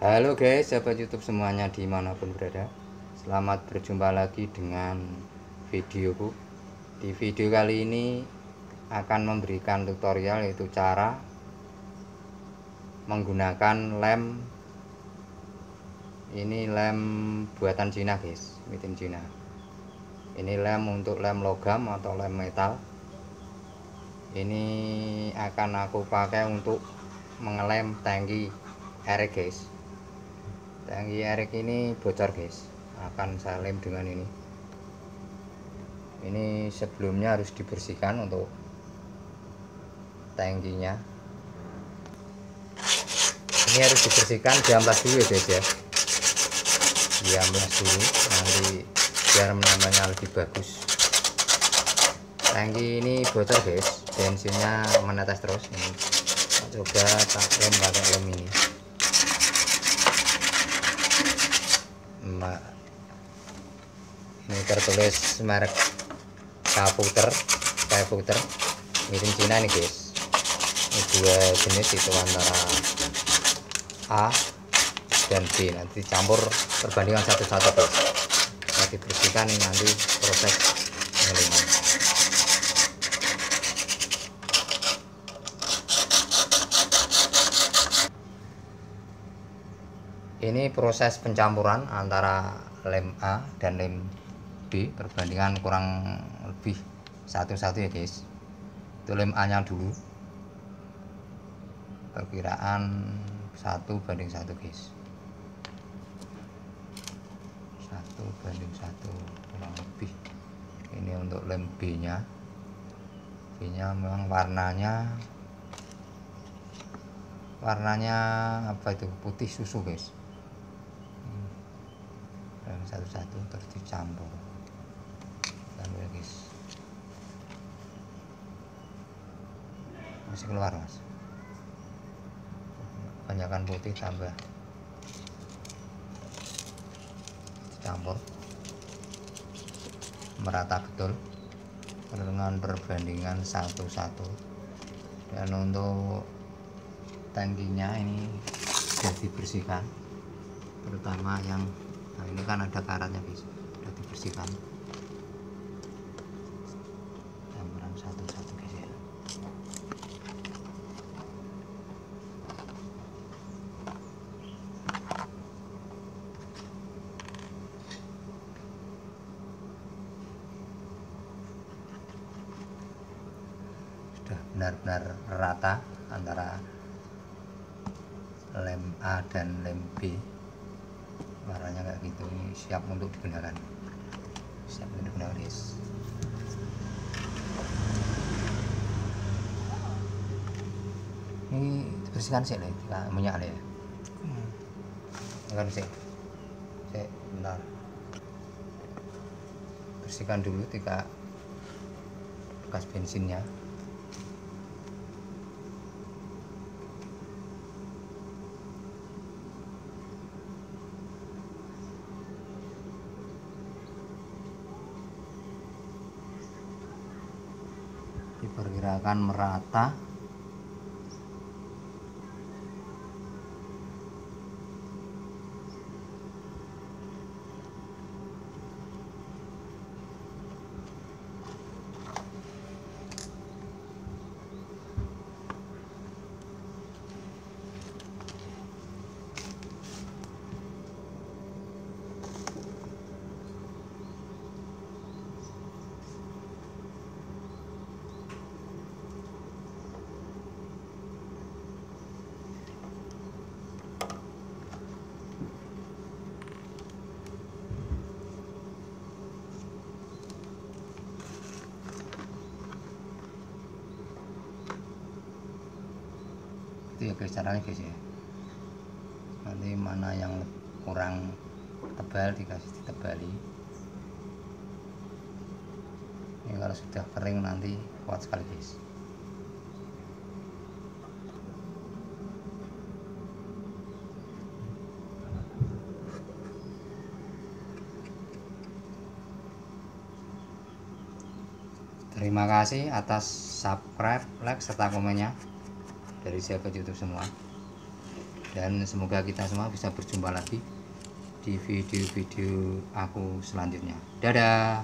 Halo guys, sahabat YouTube semuanya di mana pun berada. Selamat berjumpa lagi dengan videoku. Di video kali ini akan memberikan tutorial yaitu cara menggunakan lem. Ini lem buatan Cina guys, made in Cina. Ini lem untuk lem logam atau lem metal. Ini akan aku pakai untuk mengelem tangki air guys tangki air ini bocor guys. Akan saya lem dengan ini. Ini sebelumnya harus dibersihkan untuk tangkinya. Ini harus dibersihkan diamplas dulu ya guys ya. Diamplas dulu nanti biar menambahnya lebih bagus. Tangki ini bocor guys. Bensinnya menetes terus. Ini coba tak lem pakai lem ini Mbak ini tertulis merek Kaputer Kaputer mirin Cina nih guys. Ini dua jenis itu antara A dan B. Nanti campur perbandingan satu-satu guys. Dibersihkan ini nanti proses ini proses pencampuran antara lem A dan lem B perbandingan kurang lebih satu-satu ya guys. Itu lem A nya dulu. Perkiraan satu banding satu guys. Satu banding satu kurang lebih. Ini untuk lem B nya B nya memang warnanya warnanya apa itu? Putih susu guys dan satu-satu terus dicampur. Ambil guys. Masih keluar mas? Banyakkan putih tambah. Campur merata betul. Dengan perbandingan satu-satu. Dan untuk tangkinya ini sudah dibersihkan terutama yang nah ini kan ada karatnya guys. Sudah dibersihkan. Campuran satu-satu guys ya. Sudah benar-benar rata antara lem A dan lem B gitu ini siap untuk digunakan siap untuk digunakan guys ini bersihkan sih nih minyak ya kan sih sih bentar. Bersihkan dulu tiga bekas bensinnya diperkirakan merata ya guys caranya guys ya. Nanti mana yang kurang tebal dikasih ditebali. Ini kalau sudah kering nanti kuat sekali guys. Terima kasih atas subscribe, like, serta komennya dari sahabat YouTube semua. dan semoga kita semua bisa berjumpa lagi di video-video aku selanjutnya dadah